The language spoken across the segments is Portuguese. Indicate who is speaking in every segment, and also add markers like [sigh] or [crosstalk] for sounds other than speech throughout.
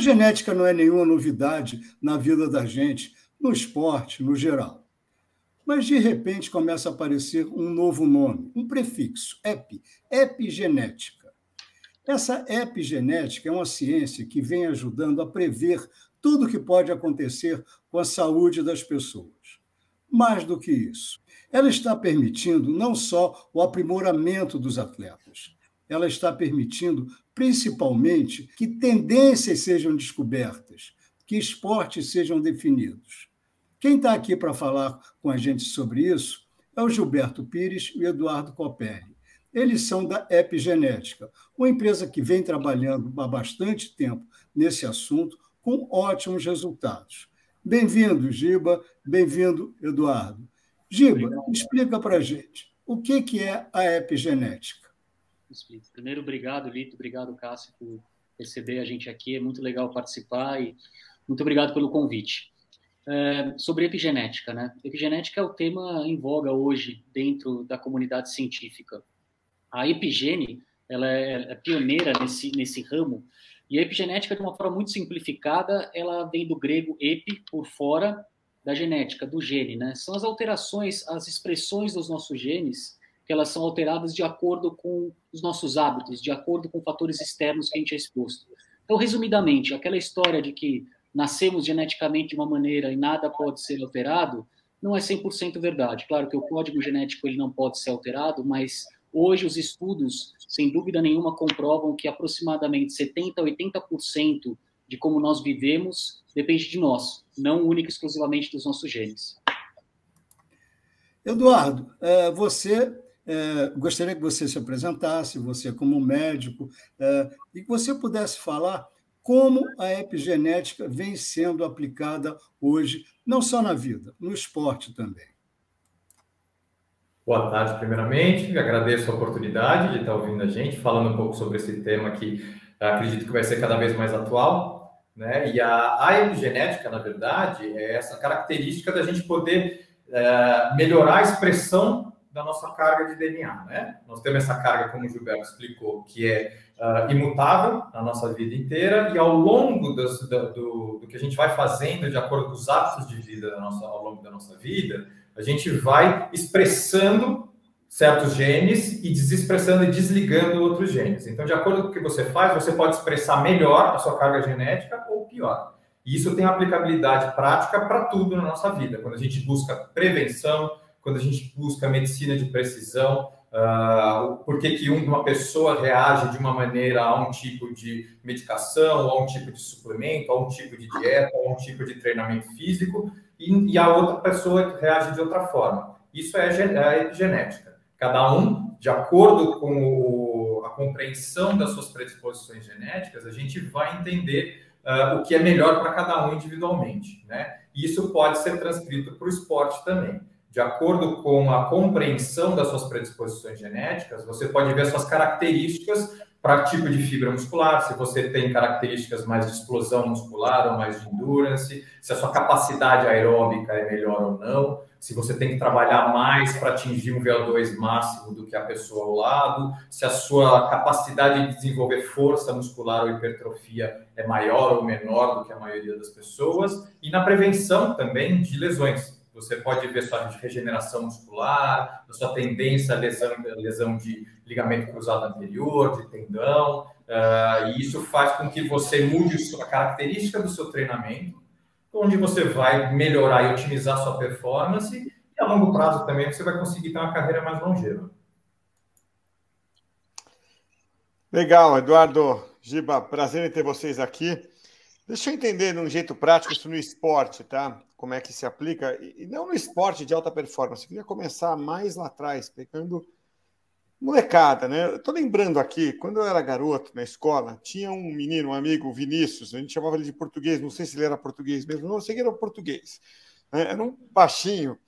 Speaker 1: A genética não é nenhuma novidade na vida da gente, no esporte, no geral. Mas, de repente, começa a aparecer um novo nome, um prefixo, epi, epigenética. Essa epigenética é uma ciência que vem ajudando a prever tudo o que pode acontecer com a saúde das pessoas. Mais do que isso, ela está permitindo não só o aprimoramento dos atletas, ela está permitindo, principalmente, que tendências sejam descobertas, que esportes sejam definidos. Quem está aqui para falar com a gente sobre isso é o Gilberto Pires e o Eduardo Copelli. Eles são da Epigenética, uma empresa que vem trabalhando há bastante tempo nesse assunto, com ótimos resultados. Bem-vindo, Giba. Bem-vindo, Eduardo. Giba, Obrigado. explica para a gente o que, que é a epigenética.
Speaker 2: Primeiro, obrigado, Lito. Obrigado, Cássio, por receber a gente aqui. É muito legal participar e muito obrigado pelo convite. É, sobre epigenética, né? Epigenética é o tema em voga hoje dentro da comunidade científica. A epigene, ela é, é pioneira nesse, nesse ramo, e a epigenética, de uma forma muito simplificada, ela vem do grego epi, por fora, da genética, do gene, né? São as alterações, as expressões dos nossos genes que elas são alteradas de acordo com os nossos hábitos, de acordo com fatores externos que a gente é exposto. Então, resumidamente, aquela história de que nascemos geneticamente de uma maneira e nada pode ser alterado, não é 100% verdade. Claro que o código genético ele não pode ser alterado, mas hoje os estudos, sem dúvida nenhuma, comprovam que aproximadamente 70 a 80% de como nós vivemos depende de nós, não única e exclusivamente dos nossos genes.
Speaker 1: Eduardo, é, você é, gostaria que você se apresentasse, você como médico, é, e que você pudesse falar como a epigenética vem sendo aplicada hoje, não só na vida, no esporte também.
Speaker 3: Boa tarde, primeiramente. Agradeço a oportunidade de estar ouvindo a gente, falando um pouco sobre esse tema que acredito que vai ser cada vez mais atual. Né? E a, a epigenética, na verdade, é essa característica da gente poder é, melhorar a expressão da nossa carga de DNA, né? Nós temos essa carga, como o Gilberto explicou, que é uh, imutável na nossa vida inteira e ao longo das, do, do, do, que a gente vai fazendo, de acordo com os hábitos de vida da nossa, ao longo da nossa vida, a gente vai expressando certos genes e desexpressando e desligando outros genes. Então, de acordo com o que você faz, você pode expressar melhor a sua carga genética ou pior. E isso tem aplicabilidade prática para tudo na nossa vida. Quando a gente busca prevenção, quando a gente busca medicina de precisão, uh, por que, que uma pessoa reage de uma maneira a um tipo de medicação, a um tipo de suplemento, a um tipo de dieta, a um tipo de treinamento físico, e, e a outra pessoa reage de outra forma. Isso é a epigenética. Cada um, de acordo com o, a compreensão das suas predisposições genéticas, a gente vai entender uh, o que é melhor para cada um individualmente. Né? Isso pode ser transcrito para o esporte também de acordo com a compreensão das suas predisposições genéticas, você pode ver suas características para tipo de fibra muscular, se você tem características mais de explosão muscular ou mais de endurance, se a sua capacidade aeróbica é melhor ou não, se você tem que trabalhar mais para atingir um VO2 máximo do que a pessoa ao lado, se a sua capacidade de desenvolver força muscular ou hipertrofia é maior ou menor do que a maioria das pessoas, e na prevenção também de lesões. Você pode ver sua regeneração muscular, sua tendência a lesão, lesão de ligamento cruzado anterior, de tendão, uh, e isso faz com que você mude a característica do seu treinamento, onde você vai melhorar e otimizar sua performance, e a longo prazo também você vai conseguir ter uma carreira mais longeva.
Speaker 4: Legal, Eduardo Giba, prazer em ter vocês aqui. Deixa eu entender de um jeito prático isso no esporte, tá? como é que se aplica, e não no esporte de alta performance, eu queria começar mais lá atrás, pegando molecada, né? Eu tô lembrando aqui, quando eu era garoto na escola, tinha um menino, um amigo, Vinícius, a gente chamava ele de português, não sei se ele era português mesmo, não sei que era português. Né? Era um baixinho,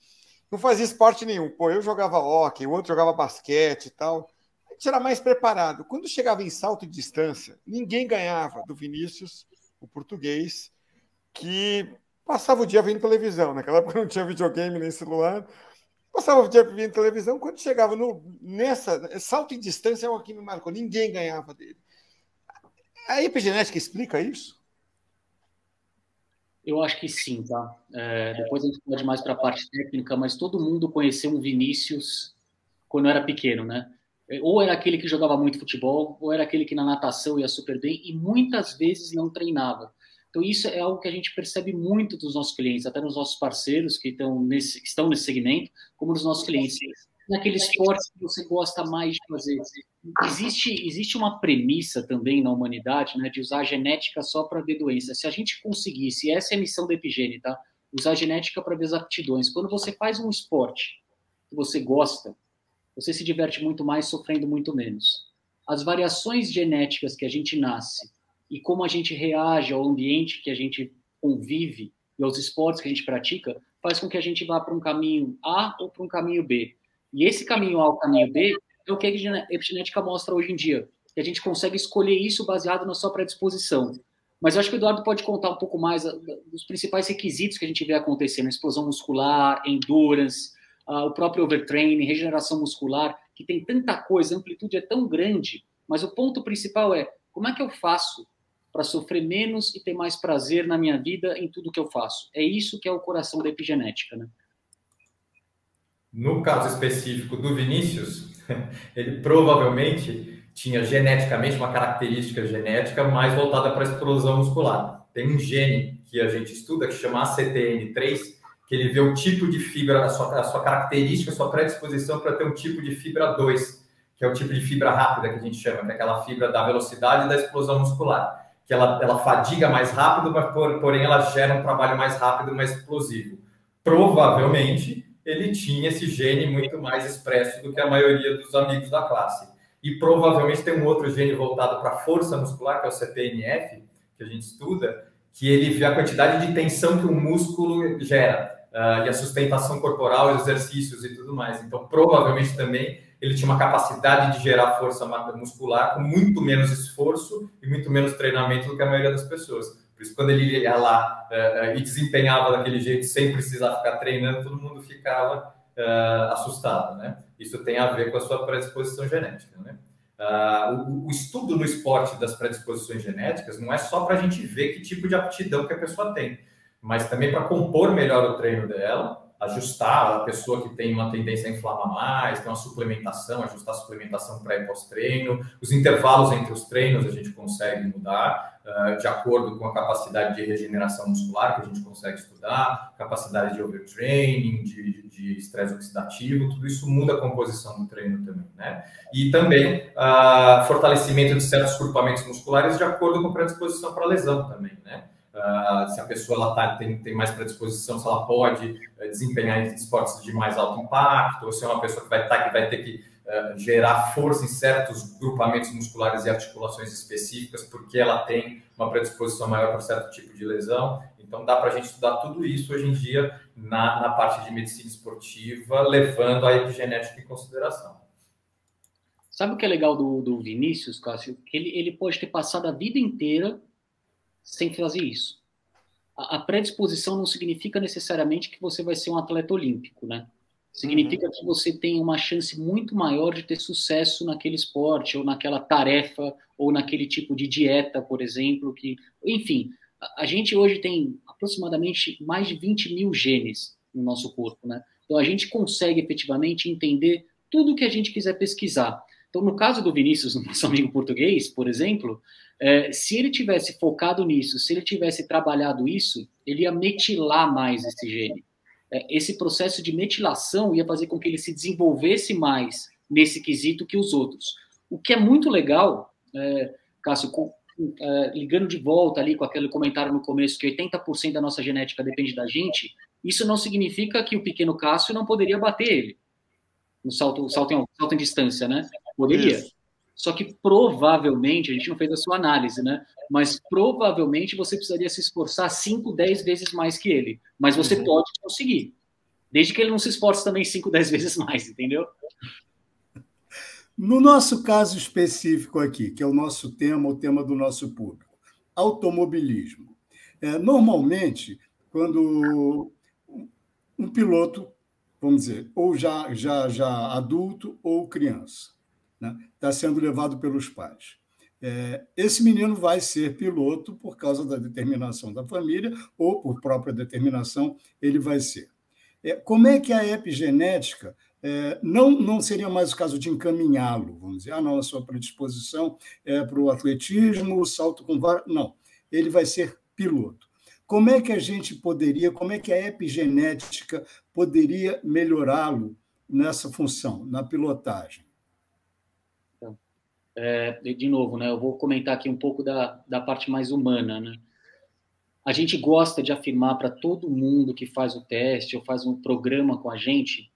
Speaker 4: não fazia esporte nenhum. Pô, eu jogava hockey, o outro jogava basquete e tal. A gente era mais preparado. Quando chegava em salto de distância, ninguém ganhava do Vinícius, o português, que passava o dia vendo televisão. Naquela época não tinha videogame nem celular. Passava o dia vendo televisão. Quando chegava no, nessa, salto em distância é o que me marcou. Ninguém ganhava dele. A epigenética explica isso?
Speaker 2: Eu acho que sim, tá? É, depois a gente pode mais para a parte técnica, mas todo mundo conheceu um Vinícius quando era pequeno, né? Ou era aquele que jogava muito futebol, ou era aquele que na natação ia super bem e muitas vezes não treinava. Então isso é algo que a gente percebe muito dos nossos clientes, até nos nossos parceiros que estão nesse, que estão nesse segmento, como nos nossos clientes. Naquele esporte que você gosta mais de fazer. Existe, existe uma premissa também na humanidade né, de usar a genética só para ver doença. Se a gente conseguisse, essa é a missão da Epigene, tá? Usar a genética para ver as aptidões. Quando você faz um esporte que você gosta, você se diverte muito mais sofrendo muito menos. As variações genéticas que a gente nasce e como a gente reage ao ambiente que a gente convive e aos esportes que a gente pratica, faz com que a gente vá para um caminho A ou para um caminho B. E esse caminho A ou caminho B é o que a epigenética mostra hoje em dia, que a gente consegue escolher isso baseado na sua predisposição. Mas eu acho que o Eduardo pode contar um pouco mais dos principais requisitos que a gente vê acontecendo: explosão muscular, endurance, o próprio overtraining, regeneração muscular, que tem tanta coisa, a amplitude é tão grande. Mas o ponto principal é como é que eu faço para sofrer menos e ter mais prazer na minha vida em tudo que eu faço? É isso que é o coração da epigenética, né?
Speaker 3: No caso específico do Vinícius, [laughs] ele provavelmente tinha geneticamente uma característica genética mais voltada para a explosão muscular. Tem um gene que a gente estuda que chama ACTN3, que ele vê o tipo de fibra, a sua, a sua característica, a sua predisposição para ter um tipo de fibra 2, que é o tipo de fibra rápida que a gente chama, que é aquela fibra da velocidade e da explosão muscular, que ela, ela fadiga mais rápido, mas porém ela gera um trabalho mais rápido, mais explosivo. Provavelmente ele tinha esse gene muito mais expresso do que a maioria dos amigos da classe. E provavelmente tem um outro gene voltado para a força muscular, que é o CPNF, que a gente estuda, que ele vê a quantidade de tensão que o músculo gera, uh, e a sustentação corporal, exercícios e tudo mais. Então, provavelmente também ele tinha uma capacidade de gerar força muscular com muito menos esforço e muito menos treinamento do que a maioria das pessoas. Por isso, quando ele ia lá uh, e desempenhava daquele jeito, sem precisar ficar treinando, todo mundo ficava uh, assustado, né? Isso tem a ver com a sua predisposição genética, né? Uh, o, o, estudo no esporte das predisposições genéticas não é só para a gente ver que tipo de aptidão que a pessoa tem, mas também para compor melhor o treino dela ajustar a pessoa que tem uma tendência a inflamar mais, tem uma suplementação, ajustar a suplementação pré e pós-treino. Os intervalos entre os treinos a gente consegue mudar uh, de acordo com a capacidade de regeneração muscular que a gente consegue estudar, capacidade de overtraining, de estresse oxidativo, tudo isso muda a composição do treino também, né? E também uh, fortalecimento de certos grupamentos musculares de acordo com a predisposição para lesão também, né? Uh, se a pessoa ela tá, tem, tem mais predisposição, se ela pode uh, desempenhar em esportes de mais alto impacto, ou se é uma pessoa que vai, tá, que vai ter que uh, gerar força em certos grupamentos musculares e articulações específicas, porque ela tem uma predisposição maior para certo tipo de lesão. Então, dá para a gente estudar tudo isso hoje em dia na, na parte de medicina esportiva, levando a epigenética em consideração.
Speaker 2: Sabe o que é legal do, do Vinícius, Cássio? Que ele, ele pode ter passado a vida inteira sem fazer isso. A, a predisposição não significa necessariamente que você vai ser um atleta olímpico, né? Significa uhum. que você tem uma chance muito maior de ter sucesso naquele esporte, ou naquela tarefa, ou naquele tipo de dieta, por exemplo. que Enfim, a, a gente hoje tem aproximadamente mais de 20 mil genes no nosso corpo, né? Então a gente consegue efetivamente entender tudo o que a gente quiser pesquisar. Então, no caso do Vinícius, [laughs] nosso amigo português, por exemplo, é, se ele tivesse focado nisso, se ele tivesse trabalhado isso, ele ia metilar mais esse gene. É, esse processo de metilação ia fazer com que ele se desenvolvesse mais nesse quesito que os outros. O que é muito legal, é, Cássio, com, é, ligando de volta ali com aquele comentário no começo que 80% da nossa genética depende da gente, isso não significa que o pequeno Cássio não poderia bater ele no salto, salto, em, salto em distância, né? Poderia. Isso. Só que provavelmente, a gente não fez a sua análise, né? Mas provavelmente você precisaria se esforçar 5, 10 vezes mais que ele. Mas você uhum. pode conseguir. Desde que ele não se esforce também 5, 10 vezes mais, entendeu?
Speaker 1: No nosso caso específico aqui, que é o nosso tema, o tema do nosso público, automobilismo. É, normalmente, quando um piloto, vamos dizer, ou já, já, já adulto ou criança, está né? Tá sendo levado pelos pais. É, esse menino vai ser piloto por causa da determinação da família ou por própria determinação ele vai ser. É, como é que a epigenética é, não, não seria mais o caso de encaminhá-lo, vamos dizer, ah, não, a sua predisposição é para o atletismo, o salto com vara. Não, ele vai ser piloto. Como é que a gente poderia, como é que a epigenética poderia melhorá-lo nessa função, na pilotagem?
Speaker 2: É, de novo, né, eu vou comentar aqui um pouco da, da parte mais humana. Né? A gente gosta de afirmar para todo mundo que faz o teste ou faz um programa com a gente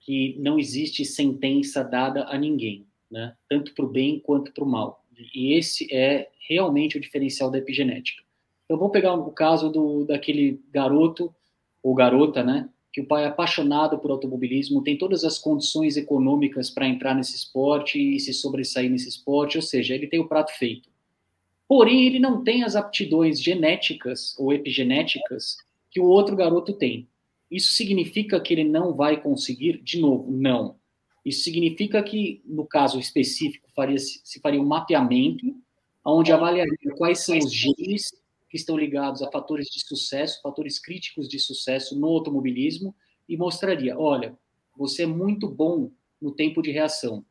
Speaker 2: que não existe sentença dada a ninguém, né? tanto para o bem quanto para o mal. E esse é realmente o diferencial da epigenética. Então, vou pegar o caso do, daquele garoto ou garota, né? Que o pai é apaixonado por automobilismo, tem todas as condições econômicas para entrar nesse esporte e se sobressair nesse esporte, ou seja, ele tem o prato feito. Porém, ele não tem as aptidões genéticas ou epigenéticas que o outro garoto tem. Isso significa que ele não vai conseguir? De novo, não. Isso significa que, no caso específico, faria, se faria um mapeamento onde avaliaria quais são os genes que estão ligados a fatores de sucesso, fatores críticos de sucesso no automobilismo, e mostraria: olha, você é muito bom no tempo de reação.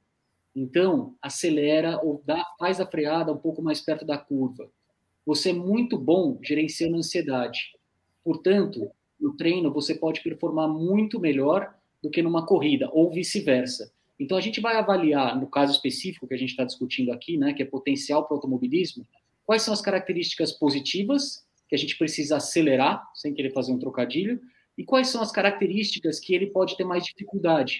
Speaker 2: Então, acelera ou dá, faz a freada um pouco mais perto da curva. Você é muito bom gerenciando ansiedade. Portanto, no treino você pode performar muito melhor do que numa corrida, ou vice-versa. Então, a gente vai avaliar, no caso específico que a gente está discutindo aqui, né, que é potencial para o automobilismo, quais são as características positivas que a gente precisa acelerar, sem querer fazer um trocadilho, e quais são as características que ele pode ter mais dificuldade.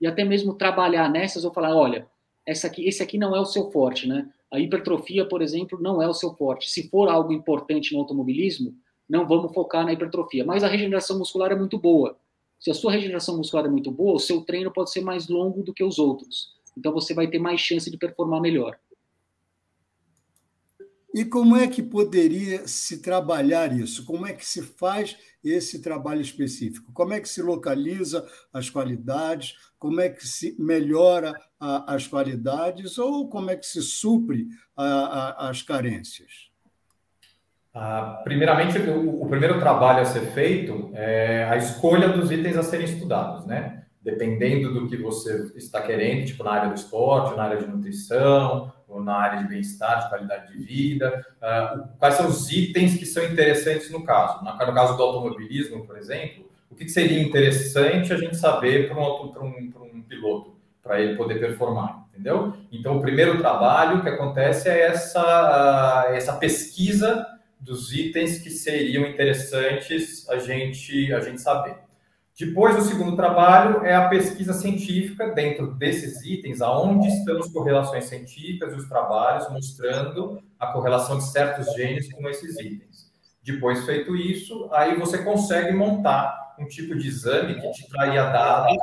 Speaker 2: E até mesmo trabalhar nessas ou falar, olha, essa aqui, esse aqui não é o seu forte, né? A hipertrofia, por exemplo, não é o seu forte. Se for algo importante no automobilismo, não vamos focar na hipertrofia. Mas a regeneração muscular é muito boa. Se a sua regeneração muscular é muito boa, o seu treino pode ser mais longo do que os outros. Então você vai ter mais chance de performar melhor.
Speaker 1: E como é que poderia se trabalhar isso? Como é que se faz esse trabalho específico? Como é que se localiza as qualidades? Como é que se melhora a, as qualidades? Ou como é que se supre a, a, as carências?
Speaker 3: Ah, primeiramente, o, o, primeiro trabalho a ser feito é a escolha dos itens a serem estudados, né? Dependendo do que você está querendo, tipo na área do esporte, na área de nutrição, ou na área de bem-estar, de qualidade de vida, uh, quais são os itens que são interessantes no caso. No caso do automobilismo, por exemplo, o que seria interessante a gente saber para um, um, um piloto, para ele poder performar, entendeu? Então, o primeiro trabalho que acontece é essa, uh, essa pesquisa dos itens que seriam interessantes a gente, a gente saber. Depois, o segundo trabalho é a pesquisa científica dentro desses itens, aonde estão as correlações científicas e os trabalhos mostrando a correlação de certos genes com esses itens. Depois feito isso, aí você consegue montar um tipo de exame que te traria dados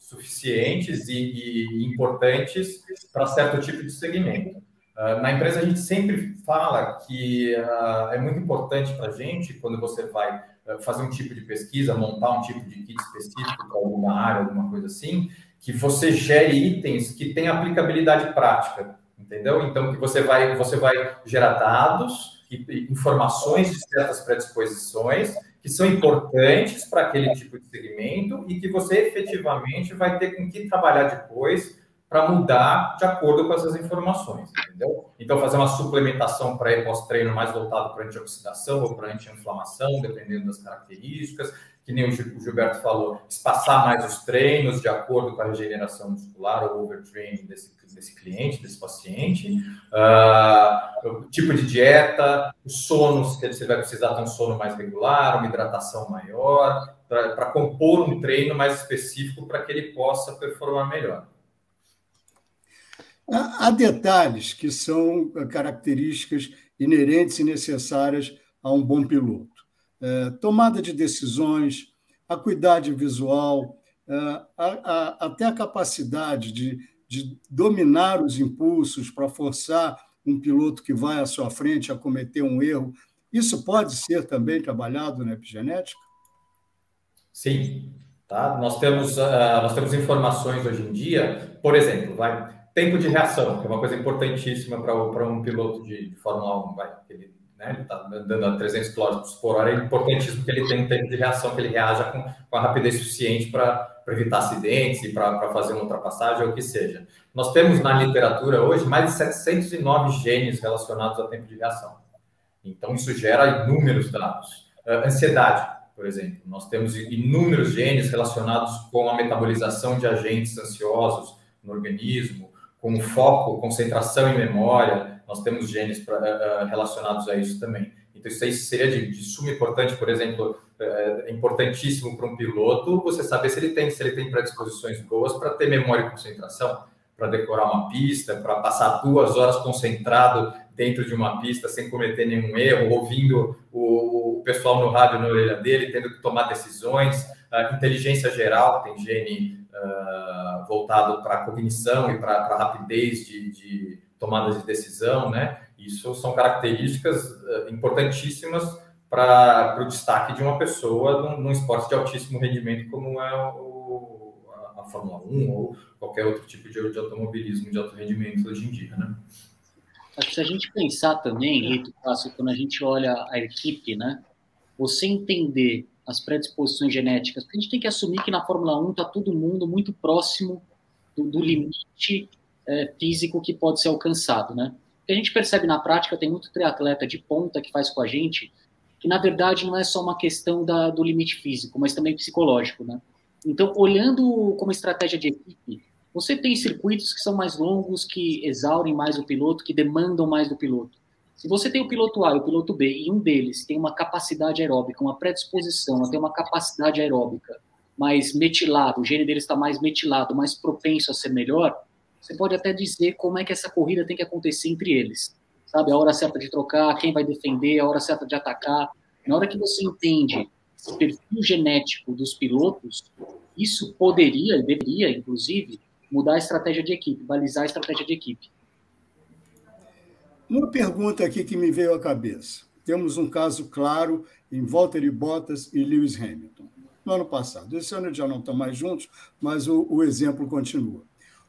Speaker 3: suficientes e, e importantes para certo tipo de segmento. Uh, na empresa, a gente sempre fala que uh, é muito importante para a gente, quando você vai fazer um tipo de pesquisa, montar um tipo de kit específico para alguma área, alguma coisa assim, que você gere itens que têm aplicabilidade prática, entendeu? Então, que você vai, você vai gerar dados e, e informações de certas predisposições que são importantes para aquele tipo de segmento e que você efetivamente vai ter com que trabalhar depois para mudar de acordo com essas informações, entendeu? Então, fazer uma suplementação pré e pós-treino mais voltado para antioxidação ou para anti-inflamação, dependendo das características, que nem o Gilberto falou, espaçar mais os treinos de acordo com a regeneração muscular ou overtraining desse, desse cliente, desse paciente, uh, tipo de dieta, o sono, se você vai precisar ter um sono mais regular, uma hidratação maior, para compor um treino mais específico para que ele possa performar melhor.
Speaker 1: Há detalhes que são características inerentes e necessárias a um bom piloto. É, tomada de decisões, acuidade visual, é, a, a, até a capacidade de, de dominar os impulsos para forçar um piloto que vai à sua frente a cometer um erro. Isso pode ser também trabalhado na epigenética?
Speaker 3: Sim. Tá? Nós, temos, uh, nós temos informações hoje em dia, por exemplo, vai, tempo de reação, que é uma coisa importantíssima para um piloto de, Fórmula 1. Vai, ele né, está andando a 300 km por hora, é importantíssimo que ele tenha um tempo de reação, que ele reaja com, com a rapidez suficiente para evitar acidentes e para fazer uma ultrapassagem ou o que seja. Nós temos na literatura hoje mais de 709 genes relacionados ao tempo de reação. Então, isso gera inúmeros dados. Uh, ansiedade, por exemplo. Nós temos inúmeros genes relacionados com a metabolização de agentes ansiosos no organismo, com foco, concentração e memória. Nós temos genes pra, uh, relacionados a isso também. Então, isso aí seria de, de suma importância, por exemplo, é importantíssimo para um piloto você saber se ele tem, se ele tem predisposições boas para ter memória e concentração, para decorar uma pista, para passar duas horas concentrado dentro de uma pista sem cometer nenhum erro, ouvindo o, o pessoal no rádio na orelha dele, tendo que tomar decisões. Uh, inteligência geral, tem gene uh, voltado para cognição e para rapidez de, de tomadas de decisão, né? Isso são características uh, importantíssimas para o destaque de uma pessoa num, num, esporte de altíssimo rendimento como é o, a, a, Fórmula 1 ou qualquer outro tipo de, de automobilismo de alto rendimento hoje em dia, né?
Speaker 2: Se a gente pensar também, Rito quando a gente olha a equipe, né? Você entender as predisposições genéticas, porque a gente tem que assumir que na Fórmula 1 está todo mundo muito próximo do, do limite é, físico que pode ser alcançado, né? O que a gente percebe na prática, tem muito triatleta de ponta que faz com a gente, que na verdade não é só uma questão da, do limite físico, mas também psicológico, né? Então, olhando como estratégia de equipe, você tem circuitos que são mais longos, que exaurem mais o piloto, que demandam mais do piloto. Se você tem o piloto A e o piloto B, e um deles tem uma capacidade aeróbica, uma predisposição a ter uma capacidade aeróbica mais metilado, o gene dele está mais metilado, mais propenso a ser melhor, você pode até dizer como é que essa corrida tem que acontecer entre eles. Sabe, a hora certa de trocar, quem vai defender, a hora certa de atacar. Na hora que você entende esse perfil genético dos pilotos, isso poderia, deveria, inclusive, mudar a estratégia de equipe, balizar a estratégia de equipe.
Speaker 1: Uma pergunta aqui que me veio à cabeça. Temos um caso claro em Valtteri Bottas e Lewis Hamilton, no ano passado. Esse ano já não estão mais juntos, mas o, o exemplo continua.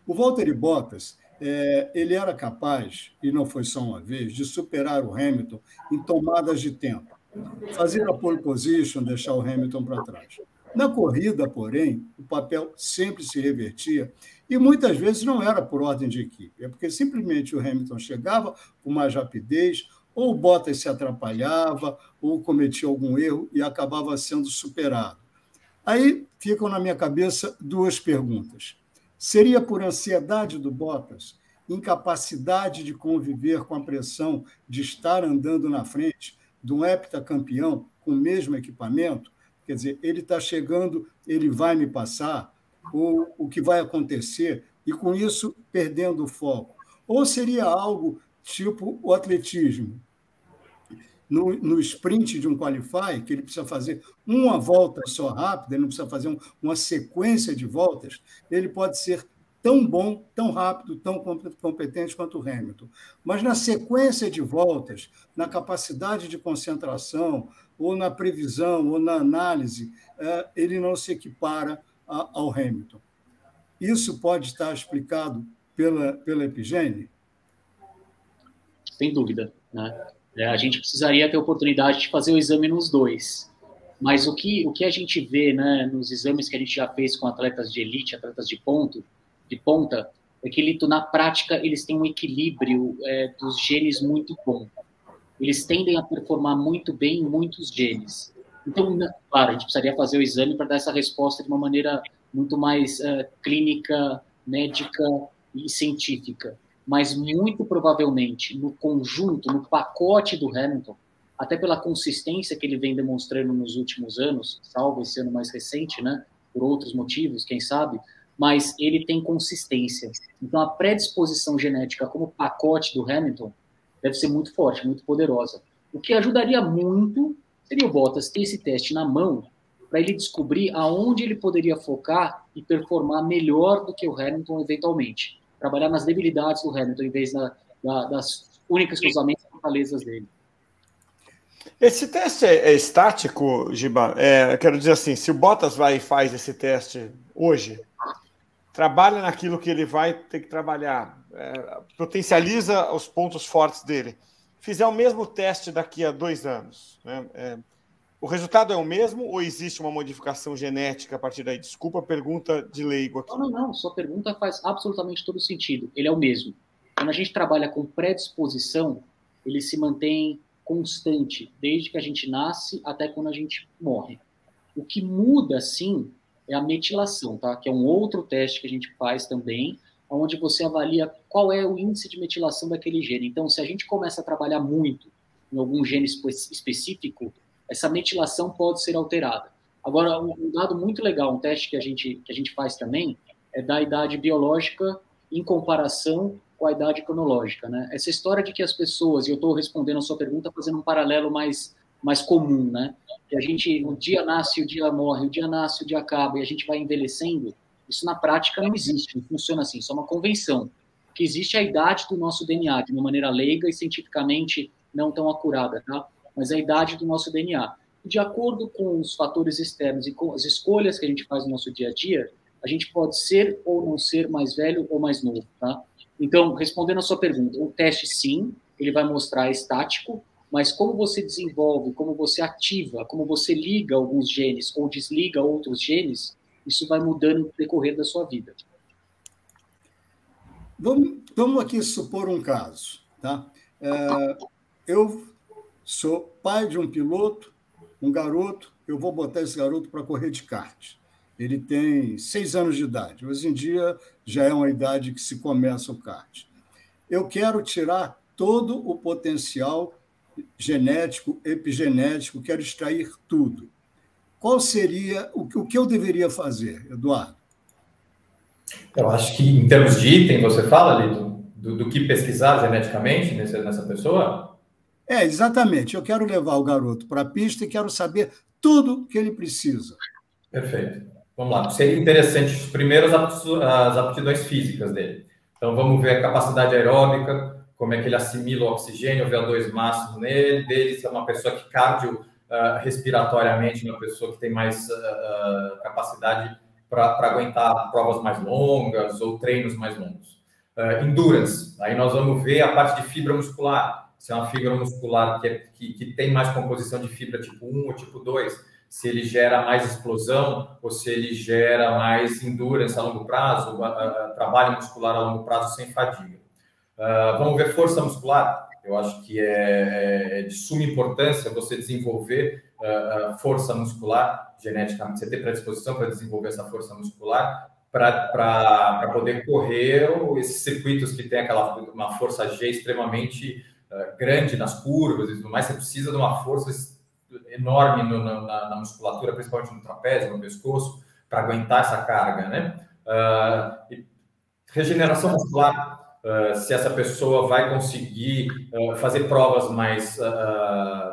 Speaker 1: O Valtteri Bottas, é, ele era capaz, e não foi só uma vez, de superar o Hamilton em tomadas de tempo. Fazer a pole position, deixar o Hamilton para trás. Na corrida, porém, o papel sempre se revertia e muitas vezes não era por ordem de equipe, é porque simplesmente o Hamilton chegava com mais rapidez, ou o Bottas se atrapalhava, ou cometia algum erro e acabava sendo superado. Aí ficam na minha cabeça duas perguntas. Seria por ansiedade do Bottas, incapacidade de conviver com a pressão de estar andando na frente de um heptacampeão com o mesmo equipamento? Quer dizer, ele está chegando, ele vai me passar, ou o que vai acontecer, e com isso perdendo o foco. Ou seria algo tipo o atletismo. No, no sprint de um qualify, que ele precisa fazer uma volta só rápida, ele não precisa fazer um, uma sequência de voltas, ele pode ser tão bom, tão rápido, tão competente quanto o Hamilton. Mas na sequência de voltas, na capacidade de concentração, ou na previsão, ou na análise, é, ele não se equipara ao Hamilton. Isso pode estar explicado pela, pela epigênese?
Speaker 2: Sem dúvida. Né? É, a gente precisaria ter oportunidade de fazer o exame nos dois. Mas o que, o que a gente vê né, nos exames que a gente já fez com atletas de elite, atletas de ponto, de ponta, é que na prática eles têm um equilíbrio é, dos genes muito bom eles tendem a performar muito bem em muitos genes. Então, né, claro, a gente precisaria fazer o exame para dar essa resposta de uma maneira muito mais uh, clínica, médica e científica. Mas muito provavelmente, no conjunto, no pacote do Hamilton, até pela consistência que ele vem demonstrando nos últimos anos, salvo esse ano mais recente, né, por outros motivos, quem sabe, mas ele tem consistência. Então, a predisposição genética como pacote do Hamilton deve ser muito forte, muito poderosa. O que ajudaria muito seria o Bottas ter esse teste na mão para ele descobrir aonde ele poderia focar e performar melhor do que o Hamilton eventualmente. Trabalhar nas debilidades do Hamilton em vez da, da, das únicas cruzamentos e fortalezas dele.
Speaker 4: Esse teste é, é estático, Giba? É, quero dizer assim, se o Bottas vai e faz esse teste hoje, trabalha naquilo que ele vai ter que trabalhar, é, potencializa os pontos fortes dele, fizer o mesmo teste daqui a dois anos, né? É, o resultado é o mesmo ou existe uma modificação genética a partir daí? Desculpa a pergunta de leigo aqui.
Speaker 2: Não, não, não. Sua pergunta faz absolutamente todo sentido. Ele é o mesmo. Quando a gente trabalha com predisposição, ele se mantém constante, desde que a gente nasce até quando a gente morre. O que muda, sim, é a metilação, tá? Que é um outro teste que a gente faz também, onde você avalia qual é o índice de metilação daquele gene. Então, se a gente começa a trabalhar muito em algum gene específico, essa metilação pode ser alterada. Agora, um dado muito legal, um teste que a gente, que a gente faz também, é da idade biológica em comparação com a idade cronológica. Né? Essa história de que as pessoas, e eu estou respondendo a sua pergunta fazendo um paralelo mais, mais comum, né? que a gente, o dia nasce, o dia morre, o dia nasce, o dia acaba, e a gente vai envelhecendo, isso na prática não existe, não funciona assim, isso é uma convenção. Que existe a idade do nosso DNA, de uma maneira leiga e cientificamente não tão acurada, tá? mas a idade do nosso DNA. De acordo com os fatores externos e com as escolhas que a gente faz no nosso dia a dia, a gente pode ser ou não ser mais velho ou mais novo, tá? Então, respondendo a sua pergunta, o teste sim, ele vai mostrar estático, mas como você desenvolve, como você ativa, como você liga alguns genes ou desliga outros genes, isso vai mudando no decorrer da sua vida.
Speaker 1: Vamos, vamos aqui supor um caso, tá? É, eu Sou pai de um piloto, um garoto, eu vou botar esse garoto para correr de kart. Ele tem seis anos de idade. Hoje em dia já é uma idade que se começa o kart. Eu quero tirar todo o potencial genético, epigenético, quero extrair tudo. Qual seria o que, o que eu deveria fazer, Eduardo?
Speaker 3: Eu acho que, em termos de item, você fala, Lito, do, do que pesquisar geneticamente nessa, nessa pessoa?
Speaker 1: É, exatamente. Eu quero levar o garoto para a pista e quero saber tudo que ele precisa.
Speaker 3: Perfeito. Vamos lá. Seria interessante, primeiro, as aptidões físicas dele. Então, vamos ver a capacidade aeróbica, como é que ele assimila o oxigênio, o VO2 máximo nele, dele, se é uma pessoa que cardio uh, respiratoriamente, uma pessoa que tem mais uh, capacidade para aguentar provas mais longas ou treinos mais longos. Uh, endurance, aí nós vamos ver a parte de fibra muscular se é uma fibra muscular que, é, que, que, tem mais composição de fibra tipo 1 ou tipo 2, se ele gera mais explosão ou se ele gera mais endurance a longo prazo, trabalho muscular a longo prazo sem fadiga. Uh, vamos ver força muscular. Eu acho que é, é de suma importância você desenvolver uh, força muscular geneticamente, você ter predisposição para desenvolver essa força muscular para poder correr esses circuitos que tem aquela uma força G extremamente eh, grande nas curvas e tudo mais, você precisa de uma força enorme no, na, na, musculatura, principalmente no trapézio, no pescoço, para aguentar essa carga, né? Uh, regeneração muscular, uh, se essa pessoa vai conseguir uh, fazer provas mais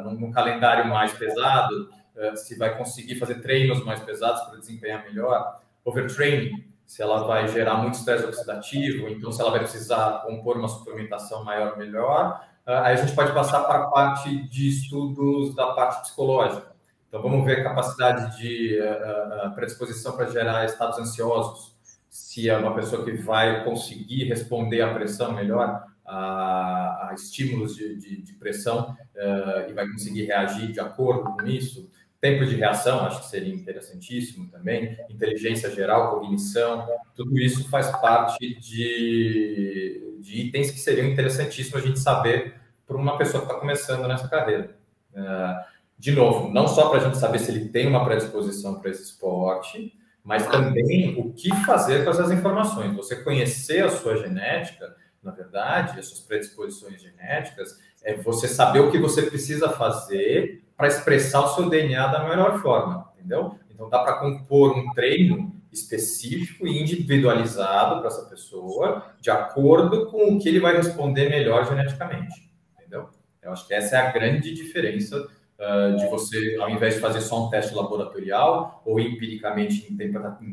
Speaker 3: num, num, calendário mais pesado, se vai conseguir fazer treinos mais pesados para desempenhar melhor, overtraining, se ela vai gerar muito estresse oxidativo, então se ela vai precisar compor uma suplementação maior melhor, ah, aí a gente pode passar para a parte de estudos da parte psicológica. Então, vamos ver a capacidade de uh, predisposição para gerar estados ansiosos. Se é uma pessoa que vai conseguir responder à pressão melhor, a, a estímulos de, de, de pressão, uh, e vai conseguir reagir de acordo com isso. Tempo de reação, acho que seria interessantíssimo também. Inteligência geral, cognição, tudo isso faz parte de, de itens que seriam interessantíssimos a gente saber para uma pessoa que está começando nessa carreira. É, de novo, não só para a gente saber se ele tem uma predisposição para esse esporte, mas também o que fazer com essas informações. Você conhecer a sua genética, na verdade, as suas predisposições genéticas, é você saber o que você precisa fazer para expressar o seu DNA da melhor forma, entendeu? Então dá para compor um treino específico e individualizado para essa pessoa, de acordo com o que ele vai responder melhor geneticamente. Entendeu? Eu acho que essa é a grande diferença uh, de você, ao invés de fazer só um teste laboratorial ou empiricamente em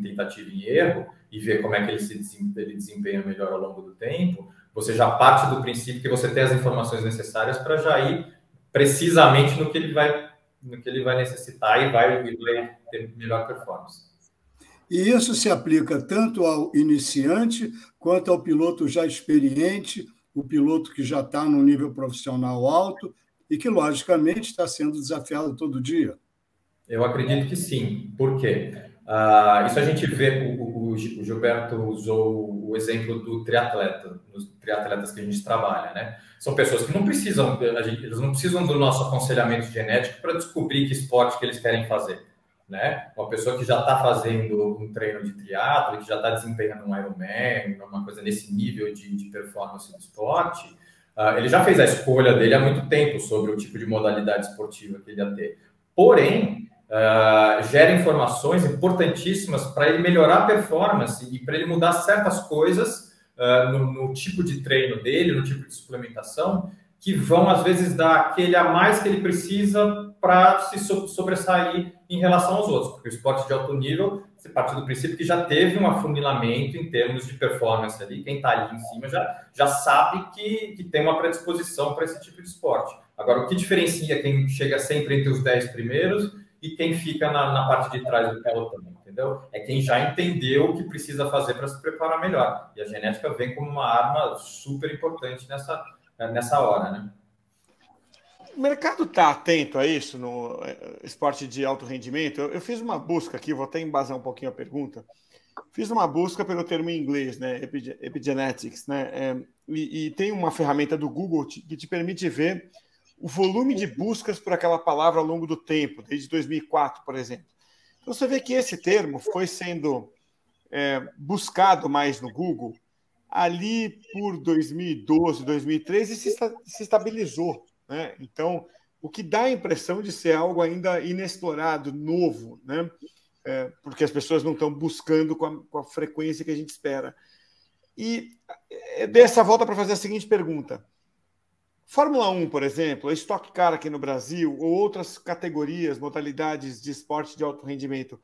Speaker 3: tentativa e erro e ver como é que ele se ele desempenha melhor ao longo do tempo, você já parte do princípio que você tem as informações necessárias para já ir precisamente no que ele vai no que ele vai necessitar e vai, e vai ter melhor performance.
Speaker 1: E isso se aplica tanto ao iniciante quanto ao piloto já experiente, o piloto que já está no nível profissional alto e que, logicamente, está sendo desafiado todo dia.
Speaker 3: Eu acredito que sim. Por quê? Uh, isso a gente vê, o, o, o, Gilberto usou o exemplo do triatleta, dos triatletas que a gente trabalha, né? São pessoas que não precisam, gente, eles não precisam do nosso aconselhamento genético para descobrir que esporte que eles querem fazer né? Uma pessoa que já está fazendo um treino de triatlo, que já está desempenhando um Ironman, uma coisa nesse nível de, de performance do esporte, uh, ele já fez a escolha dele há muito tempo sobre o tipo de modalidade esportiva que ele ia ter. Porém, uh, gera informações importantíssimas para ele melhorar a performance e para ele mudar certas coisas uh, no, no tipo de treino dele, no tipo de suplementação, que vão às vezes dar aquele a mais que ele precisa para se sobressair em relação aos outros, porque o esporte de alto nível, você parte do princípio que já teve um afunilamento em termos de performance ali, quem está ali em cima já, já sabe que, que tem uma predisposição para esse tipo de esporte. Agora, o que diferencia quem chega sempre entre os 10 primeiros e quem fica na, na parte de trás do pelotão, entendeu? É quem já entendeu o que precisa fazer para se preparar melhor. E a genética vem como uma arma super importante nessa, nessa hora, né?
Speaker 4: O mercado está atento a isso no eh, esporte de alto rendimento? Eu, eu, fiz uma busca aqui, vou até embasar um pouquinho a pergunta. Fiz uma busca pelo termo em inglês, né? Epigenetics, né? É, e, e, tem uma ferramenta do Google que te permite ver o volume de buscas por aquela palavra ao longo do tempo, desde 2004, por exemplo. Então você vê que esse termo foi sendo é, buscado mais no Google ali por 2012, 2013 e se, se estabilizou. Né? Então, o que dá a impressão de ser algo ainda inexplorado, novo, né? É, porque as pessoas não estão buscando com a, com a, frequência que a gente espera. E é, dessa volta para fazer a seguinte pergunta. Fórmula 1, por exemplo, a Stock Car aqui no Brasil, ou outras categorias, modalidades de esporte de alto rendimento,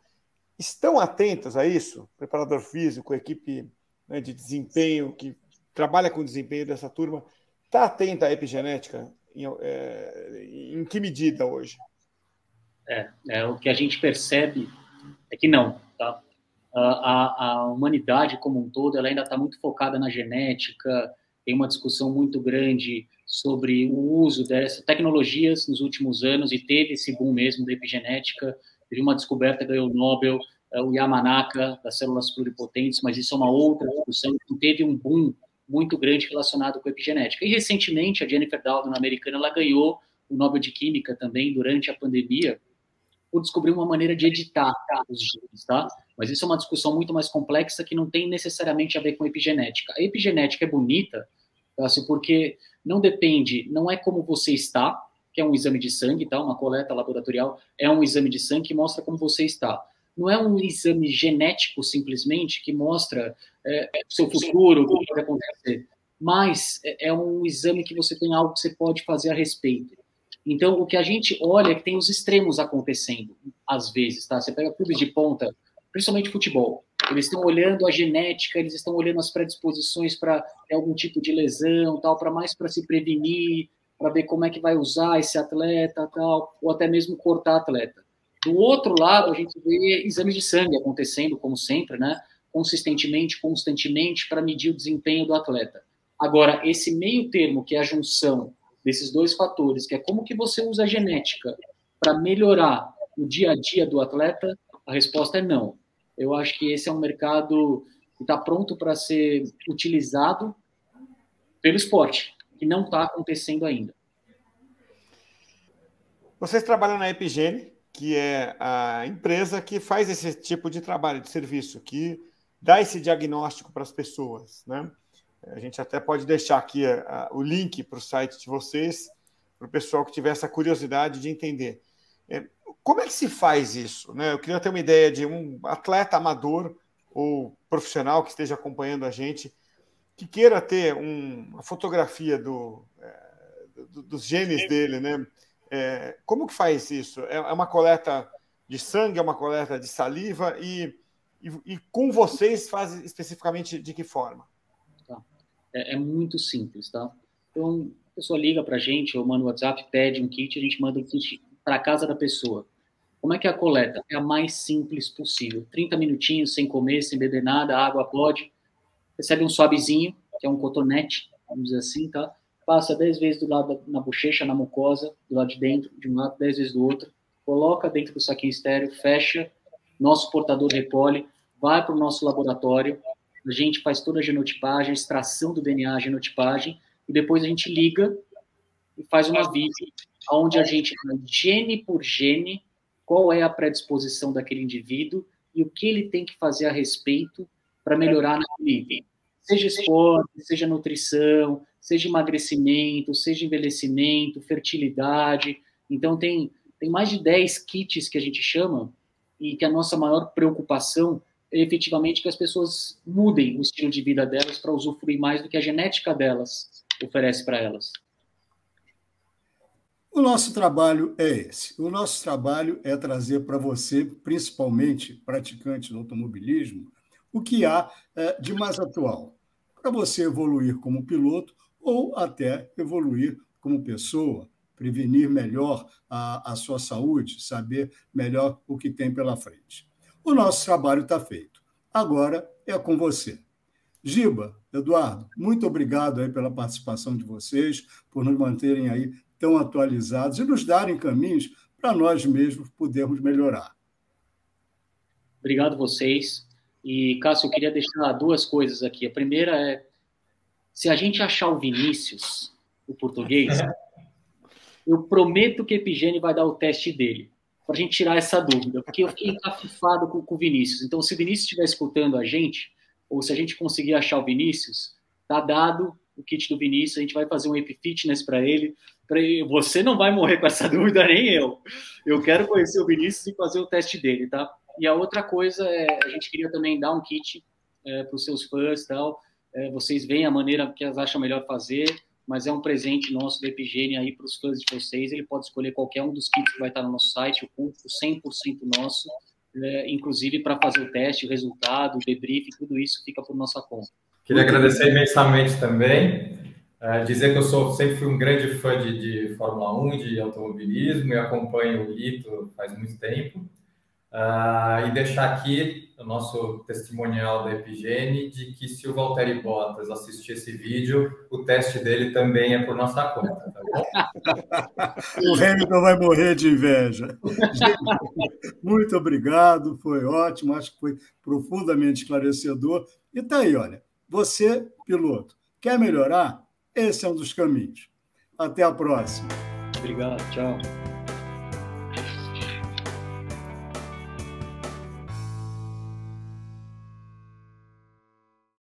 Speaker 4: estão atentas a isso? Preparador físico, equipe né, de desempenho que trabalha com o desempenho dessa turma, está atenta à epigenética? Em, é, em que medida hoje?
Speaker 2: É, é, o que a gente percebe é que não, tá? A, a humanidade como um todo, ela ainda está muito focada na genética, tem uma discussão muito grande sobre o uso dessas tecnologias nos últimos anos e teve esse boom mesmo da epigenética, teve uma descoberta, ganhou o Nobel, é, o Yamanaka, das células pluripotentes, mas isso é uma outra discussão, teve um boom muito grande relacionado com epigenética. E recentemente a Jennifer Doudna, americana, ela ganhou o Nobel de Química também durante a pandemia por descobrir uma maneira de editar os genes, tá? Mas isso é uma discussão muito mais complexa que não tem necessariamente a ver com epigenética. A epigenética é bonita, assim, porque não depende, não é como você está, que é um exame de sangue, tá? Uma coleta laboratorial é um exame de sangue que mostra como você está. Não é um exame genético simplesmente que mostra é, o seu futuro, o que pode acontecer, mas é, é um exame que você tem algo que você pode fazer a respeito. Então, o que a gente olha é que tem os extremos acontecendo, às vezes, tá? Você pega clubes de ponta, principalmente futebol, eles estão olhando a genética, eles estão olhando as predisposições para algum tipo de lesão, tal, para mais para se prevenir, para ver como é que vai usar esse atleta, tal, ou até mesmo cortar atleta. Do outro lado, a gente vê exames de sangue acontecendo, como sempre, né? Consistentemente, constantemente, para medir o desempenho do atleta. Agora, esse meio termo, que é a junção desses dois fatores, que é como que você usa a genética para melhorar o dia a dia do atleta, a resposta é não. Eu acho que esse é um mercado que está pronto para ser utilizado pelo esporte, que não está acontecendo ainda.
Speaker 4: Vocês trabalham na Epigene, que é a empresa que faz esse tipo de trabalho, de serviço, que dá esse diagnóstico para as pessoas. Né? A gente até pode deixar aqui a, a, o link para o site de vocês, para o pessoal que tiver essa curiosidade de entender. É, como é que se faz isso? Né? Eu queria ter uma ideia de um atleta amador ou profissional que esteja acompanhando a gente, que queira ter um, uma fotografia do, é, do, dos genes dele, né? É, como que faz isso? É, é uma coleta de sangue, é uma coleta de saliva e e, e com vocês faz especificamente de que forma?
Speaker 2: Tá. É, é, muito simples, tá? Então, a pessoa liga para a gente, ou manda o WhatsApp, pede um kit, a gente manda o kit para casa da pessoa. Como é que é a coleta? É a mais simples possível. 30 minutinhos, sem comer, sem beber nada, água pode. Recebe um suavezinho, que é um cotonete, vamos dizer assim, tá? Passa 10 vezes do lado na bochecha, na mucosa, do lado de dentro, de um lado, 10 vezes do outro. Coloca dentro do saquinho estéreo, fecha, nosso portador recolhe, vai para o nosso laboratório, a gente faz toda a genotipagem, extração do DNA, a genotipagem, e depois a gente liga e faz uma vídeo onde a gente, gene por gene, qual é a predisposição daquele indivíduo e o que ele tem que fazer a respeito para melhorar naquele item. Seja esporte, seja nutrição, seja emagrecimento, seja envelhecimento, fertilidade. Então, tem, tem mais de 10 kits que a gente chama e que a nossa maior preocupação é efetivamente que as pessoas mudem o estilo de vida delas para usufruir mais do que a genética delas oferece para elas.
Speaker 1: O nosso trabalho é esse. O nosso trabalho é trazer para você, principalmente praticante do automobilismo, o que há é, de mais atual, para você evoluir como piloto ou até evoluir como pessoa, prevenir melhor a, a sua saúde, saber melhor o que tem pela frente. O nosso trabalho está feito. Agora é com você. Giba, Eduardo, muito obrigado aí pela participação de vocês, por nos manterem aí tão atualizados e nos darem caminhos para nós mesmos podermos melhorar.
Speaker 2: Obrigado vocês. E, Cássio, eu queria deixar duas coisas aqui. A primeira é, se a gente achar o Vinícius, o português, [laughs] eu prometo que Epigênio vai dar o teste dele, para a gente tirar essa dúvida, porque eu fiquei encafifado com, com o Vinícius. Então, se o Vinícius estiver escutando a gente, ou se a gente conseguir achar o Vinícius, tá dado o kit do Vinícius, a gente vai fazer um Epifitness para ele, você não vai morrer com essa [laughs] dúvida, nem eu. Eu quero conhecer o Vinícius e fazer o teste dele, tá? E a outra coisa é, a gente queria também dar um kit é, para os seus fãs tal. É, vocês veem a maneira que elas acham melhor fazer, mas é um presente nosso da Epigênia aí para os fãs de vocês. Ele pode escolher qualquer um dos kits que vai estar no nosso site, o custo 100% nosso, é, inclusive para fazer o teste, o resultado, o debrief, tudo isso fica por nossa conta.
Speaker 3: Queria agradecer imensamente também. Uh, dizer que eu sou, sempre fui um grande fã de, de, Fórmula 1, de automobilismo, e acompanho o Lito faz muito tempo. Uh, e deixar aqui o nosso testemunial da Epigene de que se o Valtteri Bottas assistir esse vídeo, o teste dele também é por nossa conta, tá
Speaker 1: bom? [laughs] o Hamilton vai morrer de inveja. [laughs] muito obrigado, foi ótimo, acho que foi profundamente esclarecedor. E tá aí, olha, você, piloto, quer melhorar? Esse é um dos caminhos. Até a próxima.
Speaker 2: Obrigado, tchau.